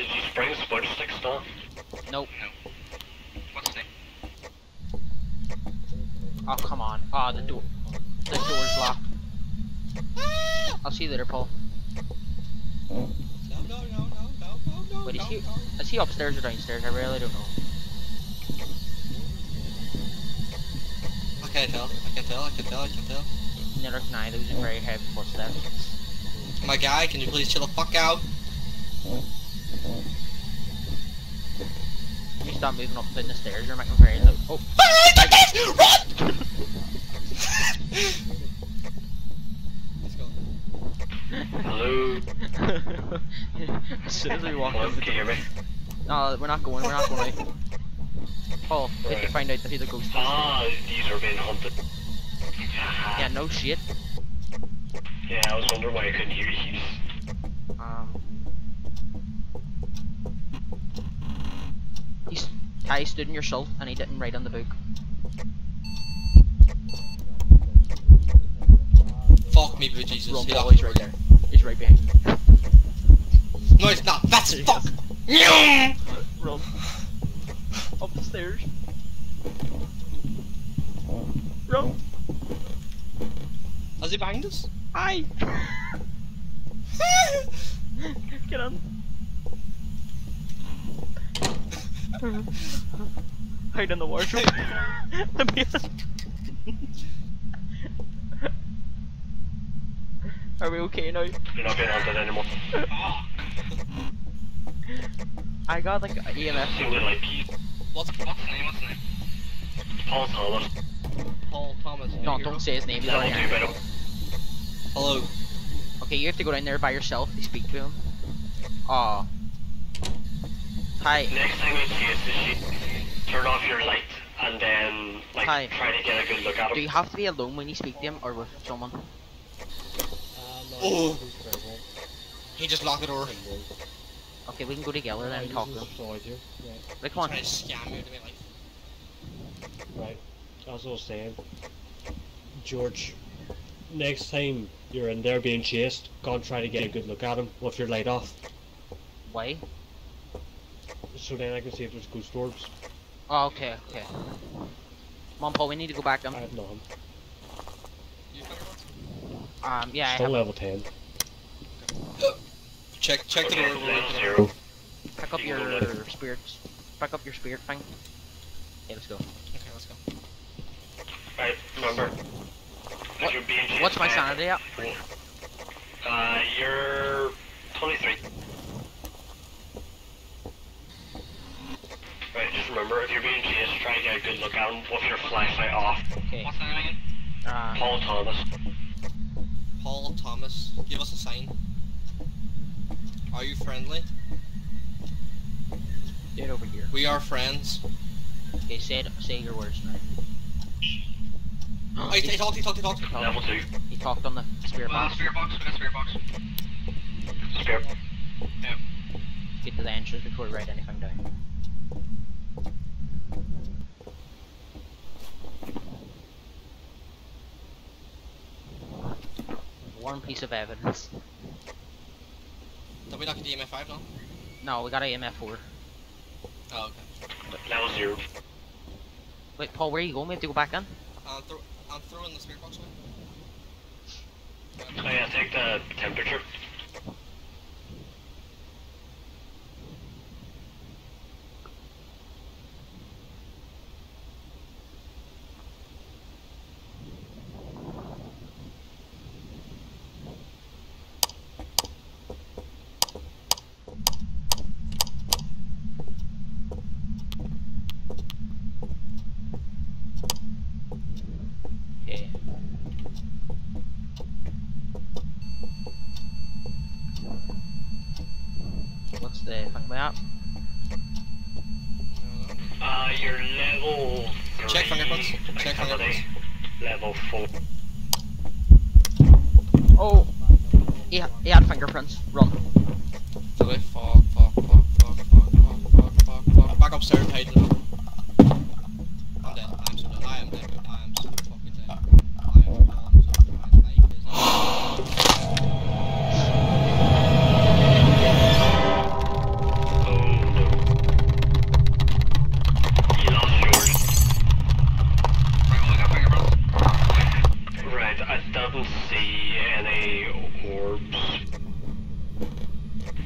Did you bring smudge sticks still? Nope. What's his name? Oh, come on. Ah, the door. The door's locked. I'll see you later, Paul. No, no, no, no, no, no, no. Wait, is no, he, no. is he upstairs or downstairs? I really don't know. I can't tell. I can tell. I can tell. I can tell. Neither can I. Those are very heavy footsteps. My guy, can you please chill the fuck out? You stop moving up and down the stairs, you're making very loud. Oh, Run! Let's go. Hello? as soon as we walk Hello, in the can you hear me? No, we're not going, we're not going out. Paul, we have to find out who the ghost is. Ah, these are being hunted. Yeah, no shit. Yeah, I was wondering why I couldn't hear you. Um, he's Ty stood in your shelf and he didn't write on the book. Fuck me, but Jesus. Wrong locked he's right there. He's right behind you. No, it's not. That's he fuck. Nyum! Run. Up the stairs. Run. Is he behind us? Hi. Get on. Mm-hmm. Hide in the wardrobe. Let me Are we okay now? You're not being hunted anymore. I got like a E EMF. Like. What's, what's his name? What's his name? Paul Thomas. Paul Thomas. No, don't say his name. He's Level already 2 angry. venom. Hello. Okay, you have to go down there by yourself to speak to him. Aw. Hi. Next time you chase the sheep, turn off your light and then like Hi. try to get a good look at him. Do you have to be alone when you speak to him or with someone? Oh. He just locked the door. Okay, we can go together then and talk to him. Like, come on. Trying to scam me out of my life. Right. As I was saying, George, next time you're in there being chased, go and try to get a good look at him with your light off. Why? So then I can see if there's ghost orbs. Oh, okay, okay. Come on, Paul, we need to go back then. I have none. You figure Um, yeah, I Still have. level 10. out? Check, check the door. Okay, we'll level open it. zero. Pick up your go later. spirits. Pick up your spirit thing. Okay, let's go. Okay, let's go. Right, remember. What- you're being What's my by sanity at? Uh, you're 23. Right, just remember, if you're try to get a good look at him with your flashlight off. Okay. What's the name again? Uh, Paul Thomas. Paul Thomas. Give us a sign. Are you friendly? get over here. We are friends. Okay, say it, say your words now. Oh, he, he talked, he talked, he talked. talked. Level 2. He talked on the spirit box. spirit box, we got spirit box. Spare. Get to the entrance before we write anything down. One piece of evidence. Did we not the EMF5 now? No, we got a EMF 4. Oh, okay. Level 0. Wait, Paul, where are you going? We have to go back in? I'm, throw, I'm throwing the spirit box away. Oh yeah, take the temperature. stay, thank me up. Uh, you're level. Check fingerprints. Check fingerprints. Level four. Oh! He, he had fingerprints. Run. Back upstairs, Hayden. Doesn't see any orbs.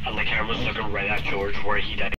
And the camera's looking right at George where he died.